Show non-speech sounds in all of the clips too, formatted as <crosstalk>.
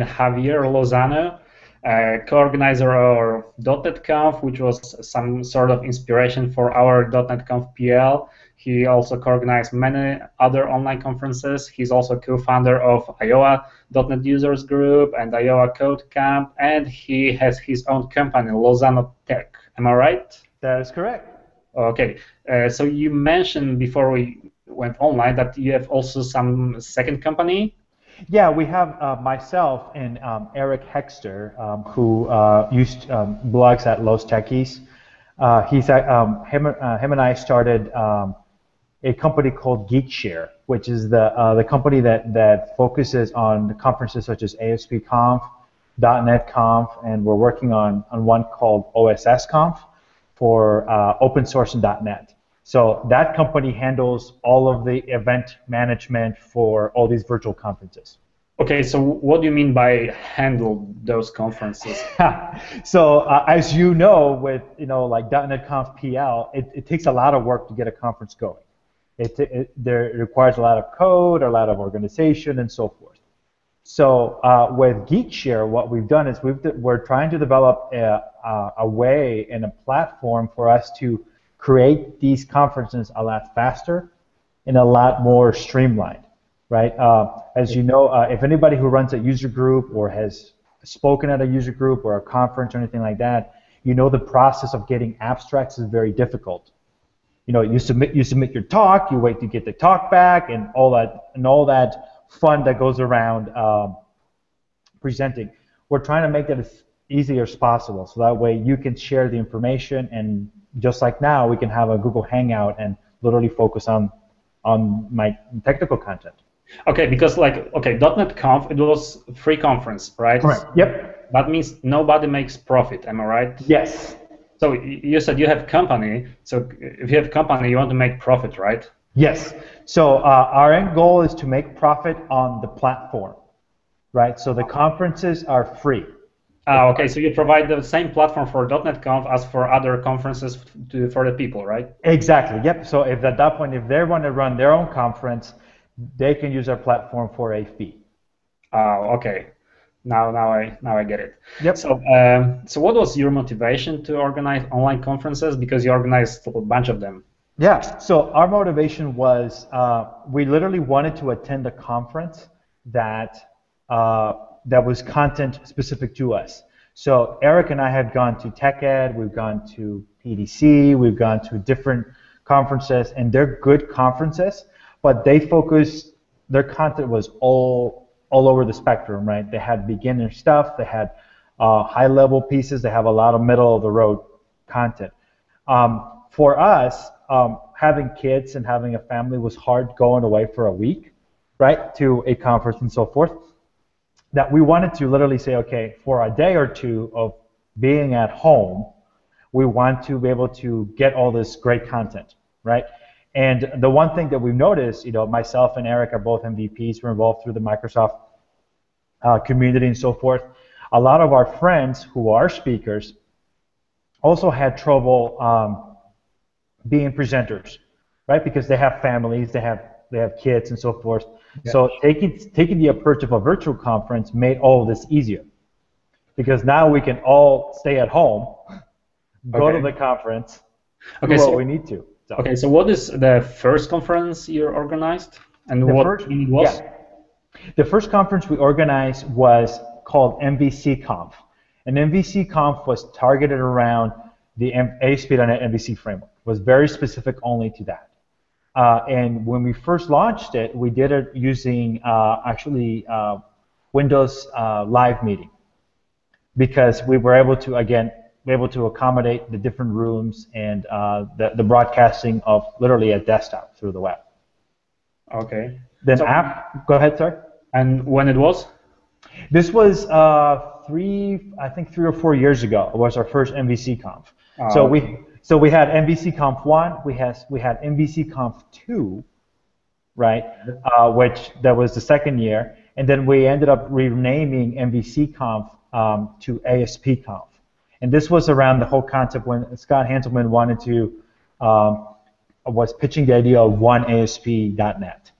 Javier Lozano, uh, co-organizer of .NET Conf, which was some sort of inspiration for our .NET Conf PL. He also co-organized many other online conferences. He's also co-founder of Iowa .NET Users Group and Iowa Code Camp, and he has his own company, Lozano Tech. Am I right? That is correct. Okay. Uh, so you mentioned before we went online that you have also some second company. Yeah, we have uh, myself and um, Eric Hexter, um, who uh, used um, blogs at Los Techies. Uh, he's um, him, uh, him and I started um, a company called GeekShare, which is the uh, the company that that focuses on conferences such as ASPConf, .NET Conf, and we're working on on one called OSSConf for uh, open source and .NET. So that company handles all of the event management for all these virtual conferences. Okay, so what do you mean by handle those conferences? <laughs> so uh, as you know, with you know like .NET Conf PL, it, it takes a lot of work to get a conference going. It, it, there, requires a lot of code, a lot of organization, and so forth. So uh, with GeekShare, what we've done is we've we're trying to develop a, a, a way and a platform for us to create these conferences a lot faster and a lot more streamlined, right? Uh, as you know, uh, if anybody who runs a user group or has spoken at a user group or a conference or anything like that, you know the process of getting abstracts is very difficult. You know, you submit you submit your talk, you wait to get the talk back, and all that and all that fun that goes around um, presenting. We're trying to make that as easy as possible, so that way you can share the information and just like now, we can have a Google Hangout and literally focus on on my technical content. Okay, because like okay, .NET Conf it was free conference, right? Correct. Yep. That means nobody makes profit. Am I right? Yes. So you said you have company. So if you have company, you want to make profit, right? Yes. So uh, our end goal is to make profit on the platform, right? So the conferences are free. Ah, okay. So you provide the same platform for .NET Conf as for other conferences to, for the people, right? Exactly. Yep. So if at that point, if they want to run their own conference, they can use our platform for a fee. Oh, okay. Now, now I now I get it. Yep. So, um, so what was your motivation to organize online conferences? Because you organized a bunch of them. Yeah. So our motivation was uh, we literally wanted to attend a conference that. Uh, that was content specific to us. So Eric and I have gone to TechEd, we've gone to PDC, we've gone to different conferences, and they're good conferences, but they focused, their content was all all over the spectrum, right? They had beginner stuff, they had uh, high level pieces, they have a lot of middle of the road content. Um, for us, um, having kids and having a family was hard going away for a week, right, to a conference and so forth that we wanted to literally say, okay, for a day or two of being at home, we want to be able to get all this great content, right? And the one thing that we've noticed, you know, myself and Eric are both MVPs. We're involved through the Microsoft uh, community and so forth. A lot of our friends who are speakers also had trouble um, being presenters, right? Because they have families, they have they have kids and so forth. Yeah. So taking taking the approach of a virtual conference made all this easier, because now we can all stay at home, go okay. to the conference, okay, do what so, we need to. So. Okay, so what is the first conference you organized, and the what first, it was? Yeah. The first conference we organized was called MVC Conf, and MVC Conf was targeted around the ASP.NET MVC framework. It was very specific only to that. Uh, and when we first launched it, we did it using uh, actually uh, Windows uh, Live Meeting because we were able to again be able to accommodate the different rooms and uh, the, the broadcasting of literally a desktop through the web. Okay. Then so, app. Go ahead, sir. And when it was? This was uh, three, I think three or four years ago. It was our first MVC Conf. Oh, so okay. we so we had MVC Conf 1, we had, we had MVC Conf 2, right, uh, which that was the second year, and then we ended up renaming MVC Conf um, to ASP Conf. And this was around the whole concept when Scott Hanselman wanted to, um, was pitching the idea of one ASP.NET.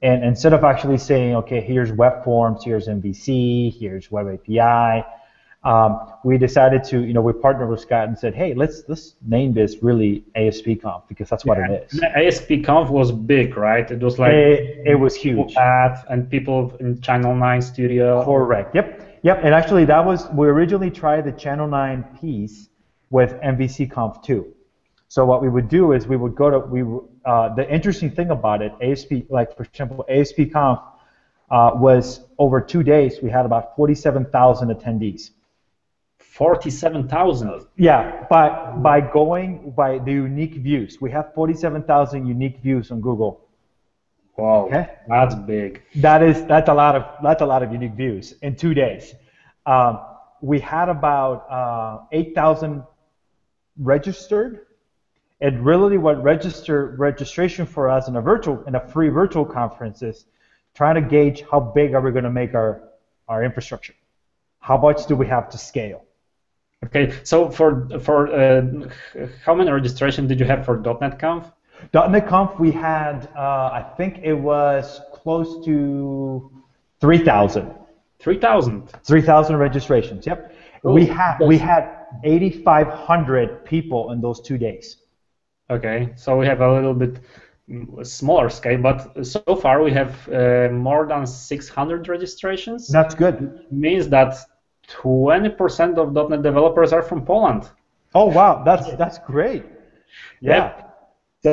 And instead of actually saying, okay, here's web forms, here's MVC, here's web API, um, we decided to, you know, we partnered with Scott and said, hey, let's let's name this really ASPConf because that's what it is. ASPConf was big, right? It was like it, it was huge. And people in Channel 9 studio. Correct. Yep. Yep. And actually, that was we originally tried the Channel 9 piece with MVC Conf 2. So what we would do is we would go to we uh, the interesting thing about it, ASP like for example ASPConf uh, was over two days we had about 47,000 attendees. 47,000. Yeah, by by going by the unique views, we have 47,000 unique views on Google. Wow, okay? that's big. That is that's a lot of that's a lot of unique views in two days. Um, we had about uh, 8,000 registered and really what register registration for us in a virtual in a free virtual conference is trying to gauge how big are we going to make our our infrastructure how much do we have to scale okay so for for uh, how many registration did you have for .NET Conf .NET Conf we had uh, I think it was close to 3,000 3,000 3,000 registrations yep oh, we had we had 8,500 people in those two days Okay, so we have a little bit smaller scale, but so far we have uh, more than 600 registrations. That's good. It means that 20% of .NET developers are from Poland. Oh wow, that's that's great. Yeah.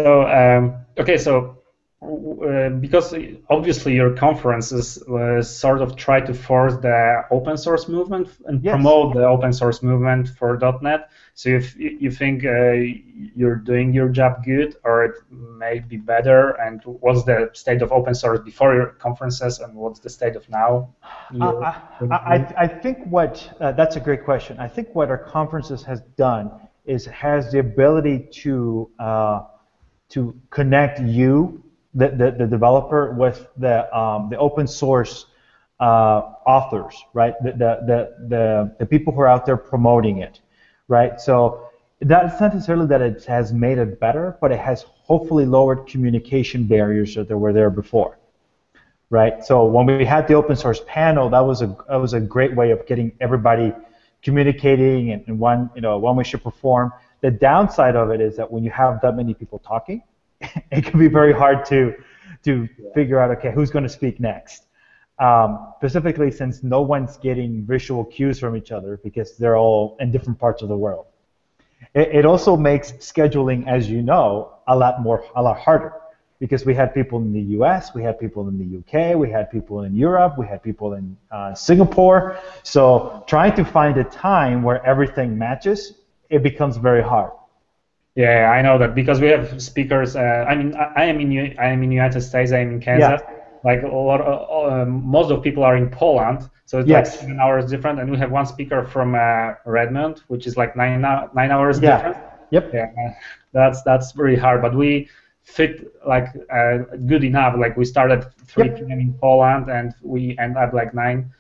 So um, okay, so uh, because obviously your conferences uh, sort of try to force the open source movement and yes. promote the open source movement for .NET. So if you think uh, you're doing your job good, or it may be better, and what's the state of open source before your conferences, and what's the state of now? I, I, I, think what uh, that's a great question. I think what our conferences has done is has the ability to uh, to connect you the, the, the developer with the, um, the open source uh, authors, right? The, the, the, the, people who are out there promoting it, right? So that's not necessarily that it has made it better, but it has hopefully lowered communication barriers that were there before, right? So when we had the open source panel, that was a that was a great way of getting everybody communicating and, and one you know one way should perform. The downside of it is that when you have that many people talking, <laughs> it can be very hard to to yeah. figure out okay who's going to speak next. Um, specifically, since no one's getting visual cues from each other because they're all in different parts of the world. It, it also makes scheduling, as you know, a lot more a lot harder because we had people in the U.S., we had people in the U.K., we had people in Europe, we had people in uh, Singapore. So trying to find a time where everything matches, it becomes very hard. Yeah, I know that because we have speakers. Uh, I mean, I, I, am in I am in United States. I am in Kansas. Yeah. Like a lot, of, uh, most of people are in Poland, so it's yes. like seven hours different. And we have one speaker from uh, Redmond, which is like nine nine hours yeah. different. Yep. Yeah, that's that's very hard. But we fit like uh, good enough. Like we started 3 yep. p.m. in Poland, and we end up like 9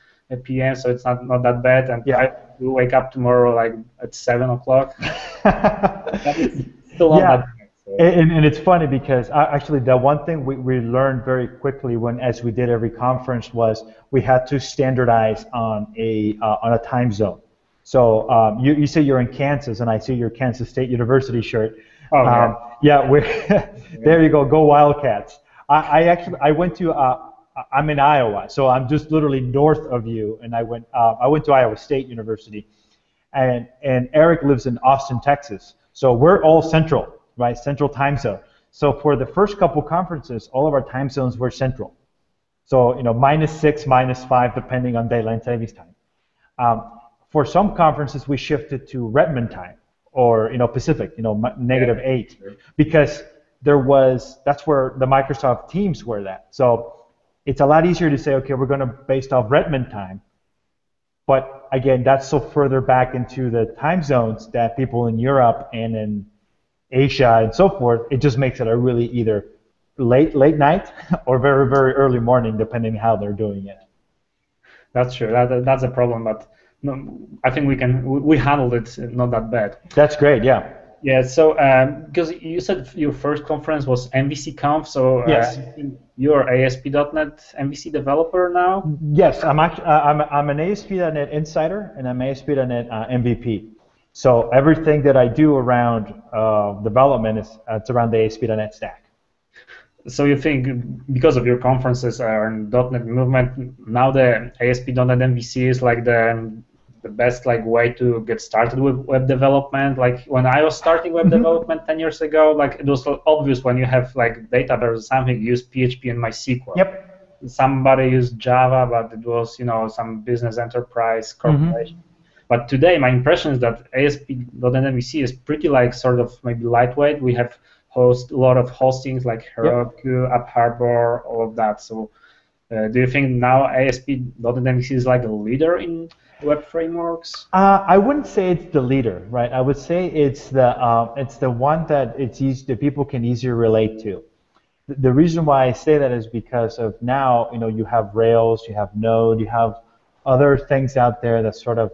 p.m. So it's not not that bad. And yeah. I will wake up tomorrow like at seven o'clock. <laughs> still yeah. And, and it's funny because uh, actually the one thing we, we learned very quickly when as we did every conference was we had to standardize on a uh, on a time zone. So um, you, you say you're in Kansas and I see your Kansas State University shirt. Oh, um, yeah, we <laughs> there you go, go Wildcats. I, I actually I went to uh, I'm in Iowa, so I'm just literally north of you, and I went uh, I went to Iowa State University, and and Eric lives in Austin, Texas. So we're all central, right? Central time zone. So for the first couple conferences, all of our time zones were central. So you know, minus six, minus five, depending on daylight savings time. Um, for some conferences, we shifted to Redmond time or you know Pacific, you know, negative yeah, eight, because there was that's where the Microsoft Teams were that. So it's a lot easier to say, okay, we're going to based off Redmond time. But again, that's so further back into the time zones that people in Europe and in Asia and so forth, it just makes it a really either late late night <laughs> or very very early morning, depending how they're doing it. That's true. That, that's a problem, but no, I think we can we handled it not that bad. That's great. Yeah. Yeah, so um, because you said your first conference was MVC Conf, so uh, yes. you're ASP.NET MVC developer now. Yes, I'm actually uh, I'm I'm an ASP.NET insider and I'm ASP.NET uh, MVP. So everything that I do around uh, development is it's around the ASP.NET stack. So you think because of your conferences and .NET movement, now the ASP.NET MVC is like the the best like way to get started with web development. Like when I was starting web mm-hmm. development ten years ago, like it was obvious when you have like database or something, you use PHP and MySQL. Yep. Somebody used Java, but it was you know some business enterprise corporation. Mm-hmm. But today, my impression is that ASP.NET is pretty like sort of maybe lightweight. We have host a lot of hostings like Heroku, yep. AppHarbor, all of that. So, uh, do you think now ASP.NET is like a leader in web frameworks? Uh, I wouldn't say it's the leader, right? I would say it's the uh, it's the one that it's easy that people can easier relate to. The, the reason why I say that is because of now, you know, you have Rails, you have Node, you have other things out there that sort of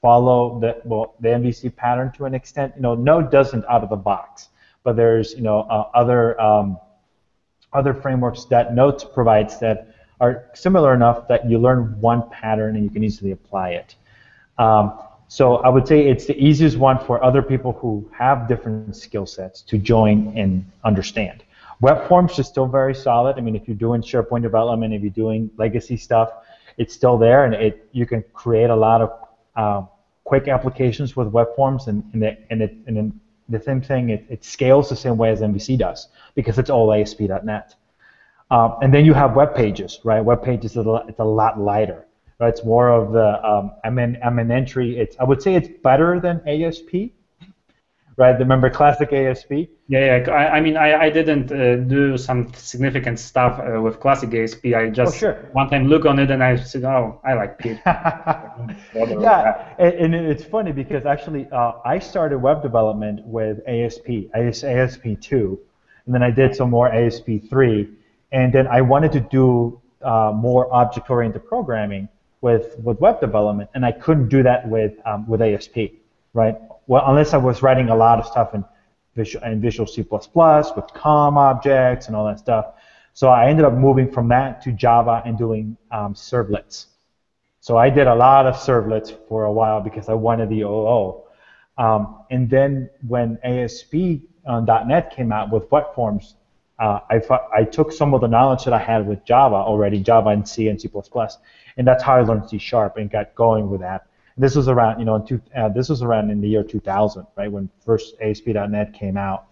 follow the well the MVC pattern to an extent. You know, Node doesn't out of the box, but there's you know uh, other um, other frameworks that Node provides that are similar enough that you learn one pattern and you can easily apply it. Um, so I would say it's the easiest one for other people who have different skill sets to join and understand. Web forms is still very solid. I mean, if you're doing SharePoint development, if you're doing legacy stuff, it's still there, and it you can create a lot of uh, quick applications with web forms, and and it, and, it, and the same thing, it, it scales the same way as MVC does because it's all ASP.NET. Um, and then you have web pages, right? Web pages it's a lot lighter. Right? It's more of the um, I'm an I'm an entry. It's I would say it's better than ASP, right? Remember classic ASP? Yeah, yeah. I, I mean, I, I didn't uh, do some significant stuff uh, with classic ASP. I just oh, sure. one time look on it and I said, oh, I like PHP. <laughs> yeah, and, and, it's funny because actually uh, I started web development with ASP, ASP2, and then I did some more ASP3 and then I wanted to do uh, more object-oriented programming with with web development, and I couldn't do that with um, with ASP, right? Well, unless I was writing a lot of stuff in Visual in Visual C++ with COM objects and all that stuff. So I ended up moving from that to Java and doing um, servlets. So I did a lot of servlets for a while because I wanted the OO. Um, and then when ASP.NET uh, came out with web forms, uh, I, I took some of the knowledge that I had with Java already, Java and C and C++, and that's how I learned C Sharp and got going with that. This was around, you know, in two, uh, this was around in the year 2000, right, when first ASP.NET came out.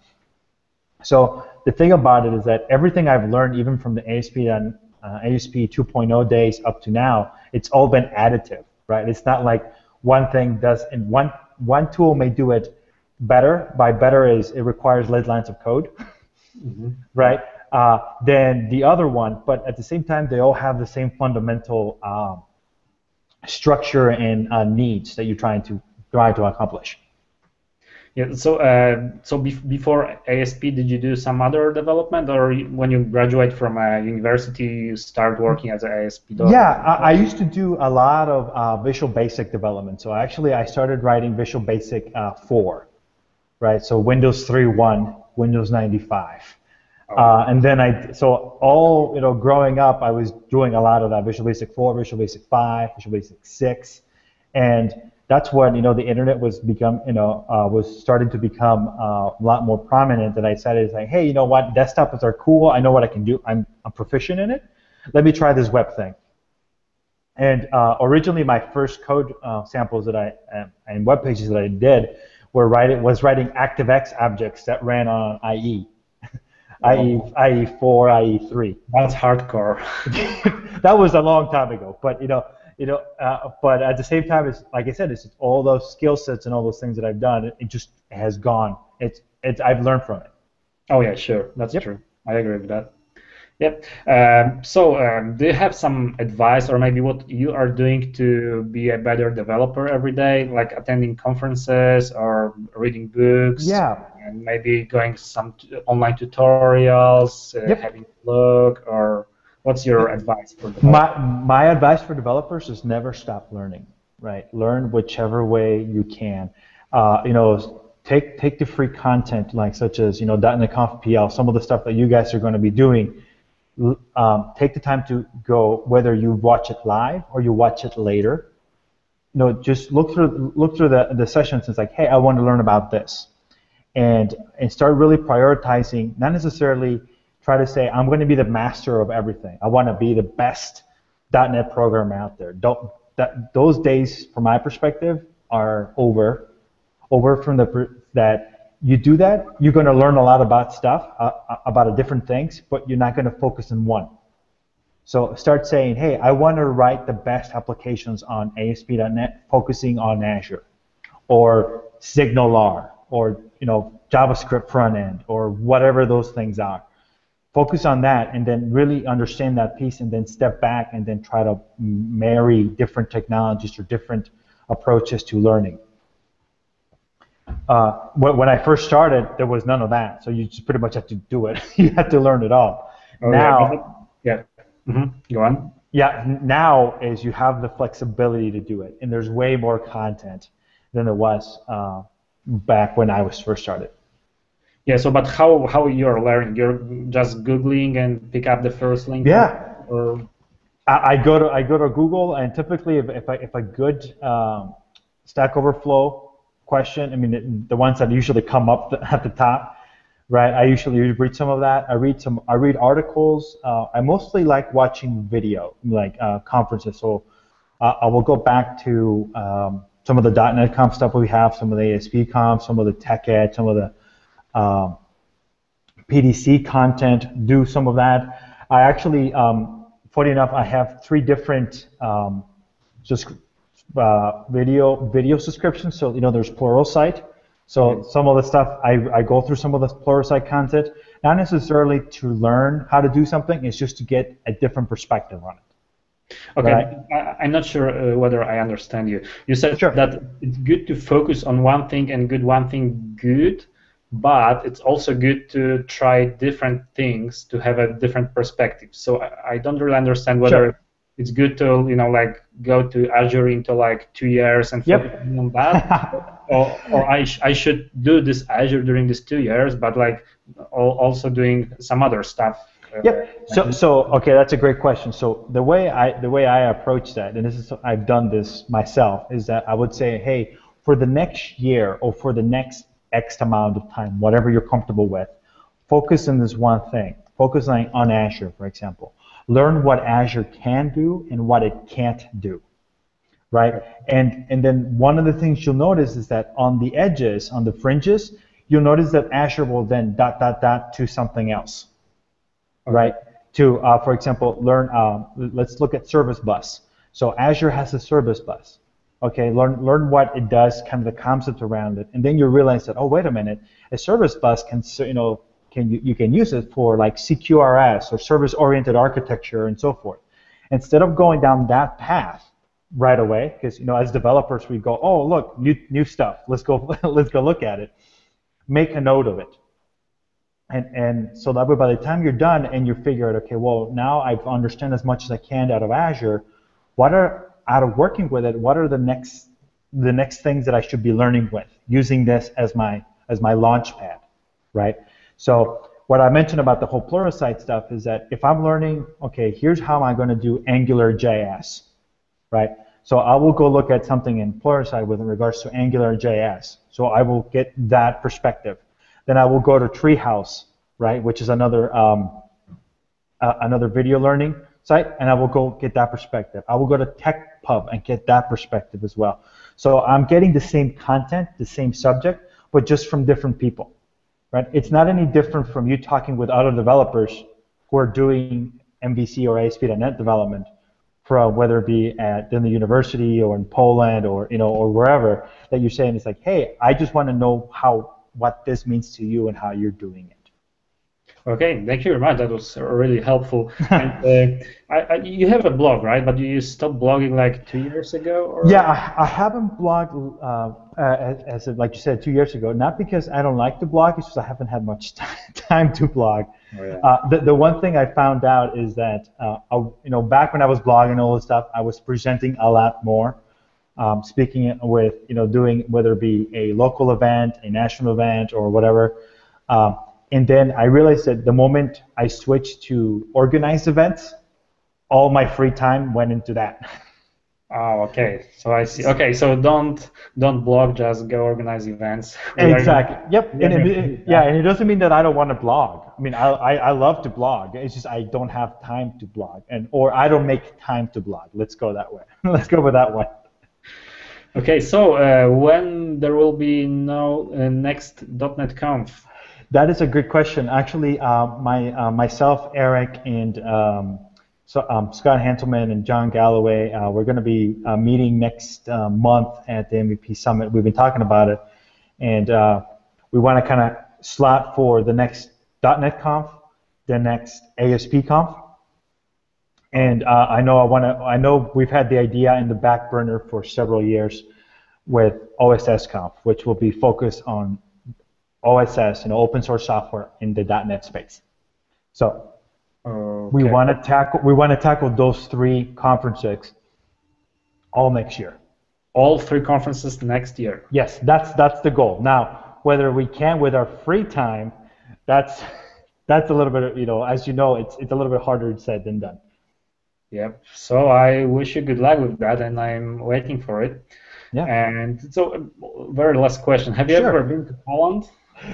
So the thing about it is that everything I've learned, even from the ASP, uh, ASP 2.0 days up to now, it's all been additive, right? It's not like one thing does, and one one tool may do it better. By better is it requires less lines of code. <laughs> mm-hmm. right? Uh, than the other one, but at the same time, they all have the same fundamental um, structure and uh, needs that you're trying to try to accomplish. Yeah. So, uh, so be- before ASP, did you do some other development, or when you graduate from a university, you start working as an ASP? Developer? Yeah, I, I, used to do a lot of uh, Visual Basic development. So actually, I started writing Visual Basic uh, 4, right? So Windows 3.1 Windows 95. Uh, and then I, so all, you know, growing up, I was doing a lot of that Visual Basic 4, Visual Basic 5, Visual Basic 6. And that's when, you know, the internet was become, you know, uh, was starting to become uh, a lot more prominent. And I decided, like, hey, you know what, desktops are cool. I know what I can do. I'm, I'm proficient in it. Let me try this web thing. And uh, originally, my first code uh, samples that I, and web pages that I did were writing was writing ActiveX objects that ran on IE. IE, IE4, IE3. That's hardcore. <laughs> that was a long time ago, but you know, you know, uh, but at the same time, it's like I said, it's all those skill sets and all those things that I've done. It, it just has gone. It's, it's, I've learned from it. Oh yeah, sure, that's yep. true. I agree with that. Yep. Um, so, um, do you have some advice, or maybe what you are doing to be a better developer every day, like attending conferences or reading books? Yeah. And maybe going some t- online tutorials, uh, yep. having a look, or what's your advice for developers? My my advice for developers is never stop learning. Right. Learn whichever way you can. Uh, you know, take take the free content like such as you know .NET Conf PL, some of the stuff that you guys are going to be doing. Um, take the time to go whether you watch it live or you watch it later. You know, just look through look through the the sessions and it's like, hey, I want to learn about this, and and start really prioritizing. Not necessarily try to say I'm going to be the master of everything. I want to be the best .NET programmer out there. Don't that those days, from my perspective, are over over from the that you do that, you're going to learn a lot about stuff, uh, uh about different things, but you're not going to focus on one. So start saying, hey, I want to write the best applications on ASP.NET, focusing on Azure, or SignalR, or you know JavaScript front end, or whatever those things are. Focus on that, and then really understand that piece, and then step back, and then try to marry different technologies or different approaches to learning. Uh, when I first started, there was none of that, so you just pretty much had to do it. <laughs> you had to learn it all. Oh, now, yeah, yeah. Mm-hmm. go on. Yeah, now is you have the flexibility to do it, and there's way more content than there was uh, back when I was first started. Yeah. So, but how how you're learning? You're just googling and pick up the first link. Yeah. Or I, I go to I go to Google, and typically, if if, I, if a good um, Stack Overflow question. I mean, the ones that usually come up <laughs> at the top, right? I usually read some of that. I read some. I read articles. Uh, I mostly like watching video, like uh, conferences. So uh, I will go back to um, some of the .NET Conf stuff we have, some of the ASP Conf, some of the Tech Ed, some of the um, PDC content. Do some of that. I actually, um, funny enough, I have three different um, just uh, video video subscriptions. So you know, there's Pluralsight. So some of the stuff I, I go through some of the Pluralsight content, not necessarily to learn how to do something. It's just to get a different perspective on it. Okay, right? I, am not sure uh, whether I understand you. You said sure. that it's good to focus on one thing and good one thing good, but it's also good to try different things to have a different perspective. So I, I don't really understand whether sure it's good to you know like go to Azure into like two years and yep. on that, <laughs> or, or I, sh- I should do this Azure during these two years, but like also doing some other stuff. Yep. So so okay, that's a great question. So the way I the way I approach that, and this is I've done this myself, is that I would say, hey, for the next year or for the next X amount of time, whatever you're comfortable with, focus on this one thing. Focus on, on Azure, for example learn what Azure can do and what it can't do, right? And and then one of the things you'll notice is that on the edges, on the fringes, you'll notice that Azure will then dot dot dot to something else, right? To uh, for example, learn. Um, let's look at Service Bus. So Azure has a Service Bus. Okay, learn learn what it does, kind of the concept around it, and then you realize that oh wait a minute, a Service Bus can you know can you, can use it for like CQRS or service-oriented architecture and so forth. Instead of going down that path right away, because you know as developers we go, oh look, new new stuff, let's go <laughs> let's go look at it. Make a note of it. And, and so that way by the time you're done and you figure out, okay, well now I've understand as much as I can out of Azure, what are out of working with it, what are the next the next things that I should be learning with, using this as my as my launch pad, right? So what I mentioned about the whole Pluralsight stuff is that if I'm learning, okay, here's how I'm going to do Angular JS, right? So I will go look at something in Pluralsight with regards to Angular JS. So I will get that perspective. Then I will go to Treehouse, right, which is another um, uh, another video learning site, and I will go get that perspective. I will go to Tekpub and get that perspective as well. So I'm getting the same content, the same subject, but just from different people right? It's not any different from you talking with other developers who are doing MVC or ASP.NET development, from whether it be at in the university or in Poland or you know or wherever that you're saying it's like, hey, I just want to know how what this means to you and how you're doing it. Okay, thank you very much. That was really helpful. <laughs> and, uh, I, I, you have a blog, right? But you stopped blogging like two years ago? Or? Yeah, I, I haven't blogged, uh, uh, as, like you said, two years ago. Not because I don't like to blog, it's just I haven't had much <laughs> time to blog. Oh, yeah. Uh, the, the one thing I found out is that, uh, I, you know, back when I was blogging all this stuff, I was presenting a lot more. um, speaking with, you know, doing whether it be a local event, a national event, or whatever. Um, and then I realized that the moment I switched to organized events, all my free time went into that. <laughs> Oh, okay. So I see. Okay, so don't don't blog, just go organize events. <laughs> Exactly. Yep. <laughs> And it, yeah, and it doesn't mean that I don't want to blog. I mean, I, I, I love to blog. It's just I don't have time to blog, and or I don't make time to blog. Let's go that way. Let's go with that one. Okay, so uh, when there will be no uh, next .NET Conf? That is a good question. Actually, uh, my uh, myself, Eric, and um, so um, Scott Hanselman and Jon Galloway, uh, we're going to be uh, meeting next uh, month at the MVP Summit. We've been talking about it, and uh, we want to kind of slot for the next .NET Conf, the next ASP Conf, and I know I want to. I know we've had the idea in the back burner for several years with OSS Conf, which will be focused on OSS, you know, open source software in the .NET space. So Okay. We want to tackle we want to tackle those three conferences all next year. All three conferences next year. Yes, that's that's the goal. Now, whether we can with our free time, that's <laughs> that's a little bit you know, as you know, it's it's a little bit harder said than done. Yep. So I wish you good luck with that, and I'm waiting for it. Yeah. And so, very last question: Have you sure. ever been to Poland?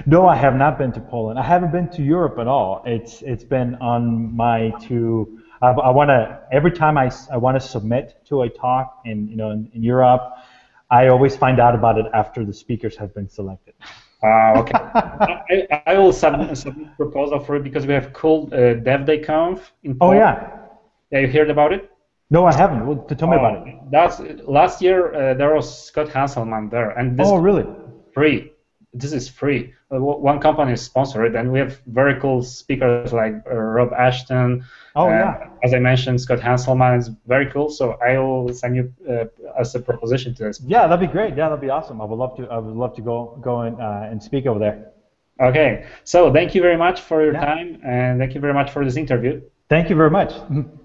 No, I have not been to Poland. I haven't been to Europe at all. It's it's been on my to. I, I want to every time I, I want to submit to a talk in you know in, in, Europe, I always find out about it after the speakers have been selected. Uh, okay. <laughs> I, I will submit, submit proposal for it because we have called uh, Dev Day Conf in Poland. Oh yeah. Yeah, you heard about it? No, I haven't. Well, tell me about it. Uh, that's last year. Uh, there was Scott Hanselman there, and this oh really? Free this is free. Uh, one company is sponsored, and we have very cool speakers like uh, Rob Ashton. Oh yeah. As I mentioned, Scott Hanselman is very cool. So I will send you uh, as a proposition to this. Yeah, that'd be great. Yeah, that'd be awesome. I would love to. I would love to go go and uh, and speak over there. Okay. So thank you very much for your yeah. time, and thank you very much for this interview. Thank you very much. <laughs>